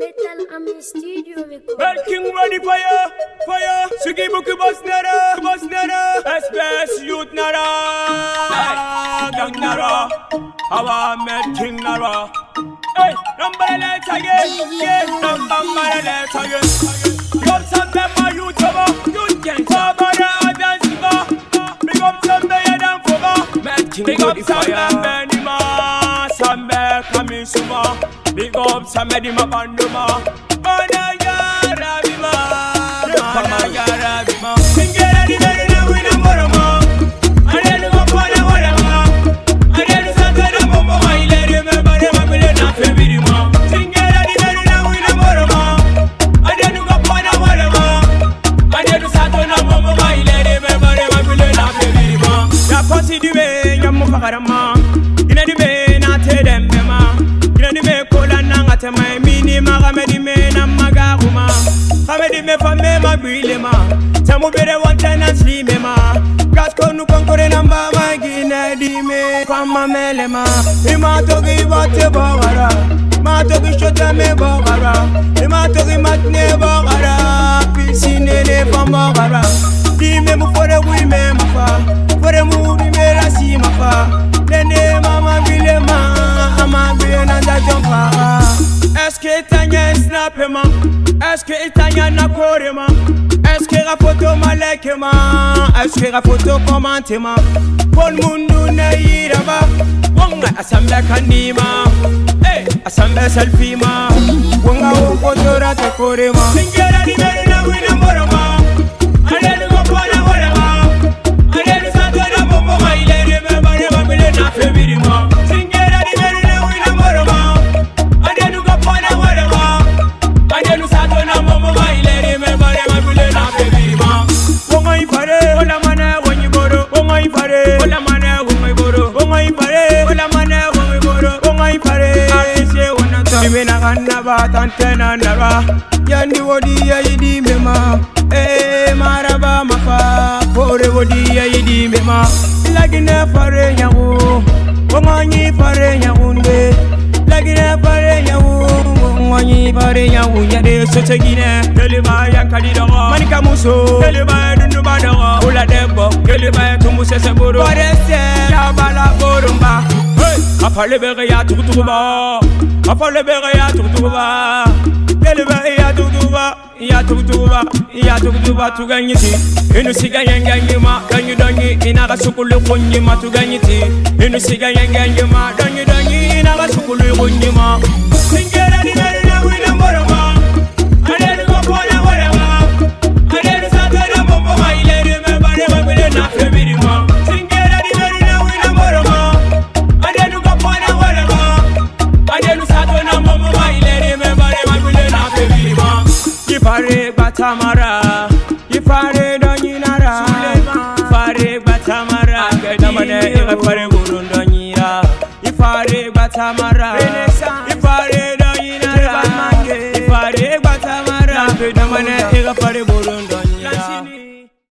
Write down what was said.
Metal Ami Studio Record. Belkin ready fire, fire. Sugi buku bas nara, bas nara. SBS youth nara, gang nara. Hava Metin nara. Hey, rambalele tage, yeah, rambalele tage. Yoksa ben ma YouTube'a, youth gang. Kabara adan siba, big up some beyadan foba. Big up some ben benima, some ben kamisuma. sa medi ma banduma Ona ya rabi ma Ona ya rabi ma Singera di meri na hui na moro ma Arelu ma pa na wala ma Arelu sa te na bumbu ma Ileri me bare ma mile na febiri ma Singera di meri na hui na moro ma Arelu ma pa na wala ma Arelu sa te na bumbu ma Ileri me bare ma mile na febiri ma Ya posi diwe ya mufakarama ma ramedime na magaruma ramedime fame ma guilema tamubere wantanaslime ma gaskonu konkore na mbama ginedime kwamamelema imatogi ibate bogara matogi shotame bogara imatogi matne bogara pisinene fambogara nappe eh, ma Est-ce que Italian na kore ma Est-ce que ra photo ma leke eh, ma Est-ce que ra photo commente eh, ma Bon mundu na yira ma Wonga asambe kandima Hey, asambe selfie ma Wonga wo photo ra te kore ma Singera ni nava tantena nava yandi wodi yayidi mema ee eh, maraba mafa fore wodi yayidi mema lagine fare nyagu ongonyi fare nyagunde lagine fare nyagu ongonyi fare nyagu yade sosegine telima yankadi dogo manika muso telima yadunduba dogo ula debo telima yakumbu sese buru fare se yabala burumba hey. afale bege ya tugutugu ba afɔle à ya tout yeliba tout ya à tout ya tout ya gagne-t-il, tugɛɲi nous inu sigɛ gagne ma le Tout sukulu t il tugɛɲi nous inu sigɛ gagne ma gagne sukulu Fare Batamara, Ifare Donyinara, Fare Batamara, Namade, Ifare e Burundonyira, Ifare Batamara, Renaissance.